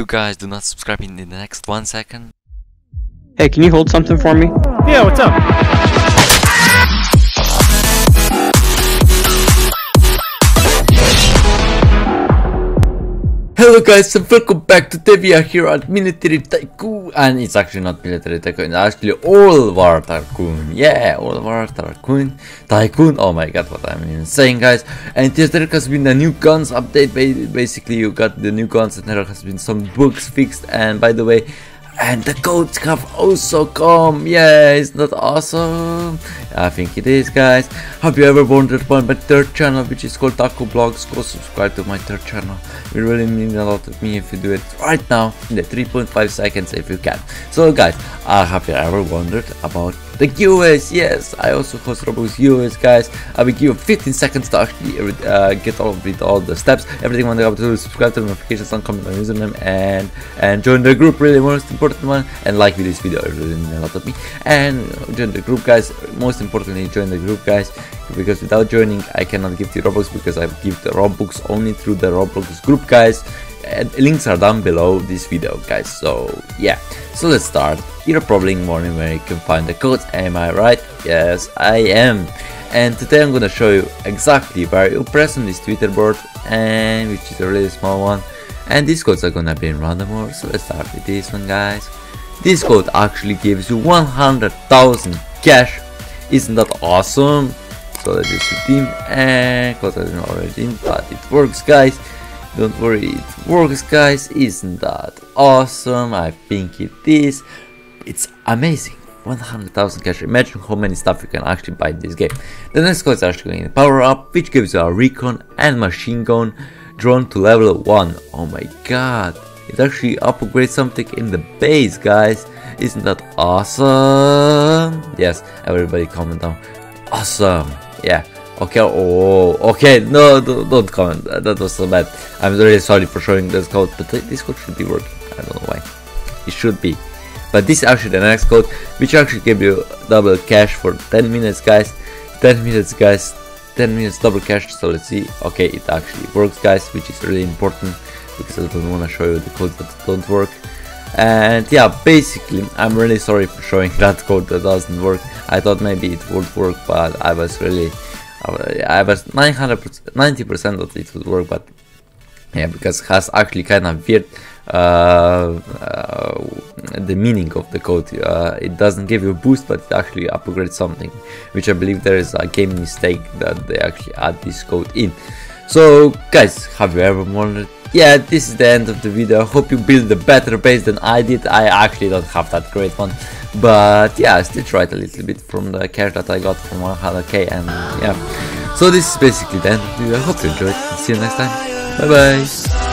you guys do not subscribe in the next one second. Hey, can you hold something for me? Yeah, what's up? Hello guys and welcome back to Devia here at Military Tycoon. And it's actually not Military Tycoon, it's actually Oil War Tycoon, yeah, Oil War Tycoon, Tycoon, oh my god what I'm saying guys. And yes there has been a new guns update, basically you got the new guns and there has been some bugs fixed. And by the way and the codes have also come. Yeah it's not awesome i think it is guys have you ever wondered about my third channel which is called taco blogs go subscribe to my third channel it really means a lot to me if you do it right now in the 3.5 seconds if you can so guys uh, have you ever wondered about the US, yes, I also host Roblox US, guys. I will give you 15 seconds to actually uh, get all with all the steps. Everything you have to do subscribe to the notifications on, comment on username, and and join the group. Really most important one, and like this video. It really means a lot of me. And join the group, guys. Most importantly, join the group, guys, because without joining, I cannot give the Robux because I give the Robux only through the Roblox group, guys. And links are down below this video, guys. So yeah. So let's start. You're probably wondering where you can find the codes, am I right? Yes, I am. And today I'm gonna show you exactly where you press on this Twitter board, and which is a really small one. And these codes are gonna be in random order, so let's start with this one guys. This code actually gives you 100,000 cash. Isn't that awesome? So let's just redeem and because I didn't already, redeem, but it works guys. Don't worry, it works guys, isn't that awesome? I think it is. It's amazing. 100,000 cash. Imagine how many stuff you can actually buy in this game. The next code is actually going to power up, which gives you a recon and machine gun drone to level 1. Oh my god. It actually upgrades something in the base, guys. Isn't that awesome? Yes, everybody comment down. Awesome. Yeah. Okay, oh, okay, no, don't, don't comment, that was so bad. I'm really sorry for showing this code, but this code should be working, I don't know why. It should be. But this is actually the next code, which actually give you double cash for 10 minutes, guys. 10 minutes, guys. 10 minutes double cash, so let's see. Okay, it actually works, guys, which is really important, because I don't want to show you the codes that don't work. And yeah, basically, I'm really sorry for showing that code that doesn't work. I thought maybe it would work, but I was really I was 900 90% that it would work but yeah because it has actually kind of weird uh, uh, the meaning of the code uh, it doesn't give you a boost but it actually upgrades something which I believe there is a game mistake that they actually add this code in so guys have you ever wondered yeah this is the end of the video. I hope you build a better base than I did. I actually don't have that great one. But yeah I still tried a little bit from the cash that I got from 100k and yeah. So this is basically the end I hope you enjoyed. See you next time. Bye bye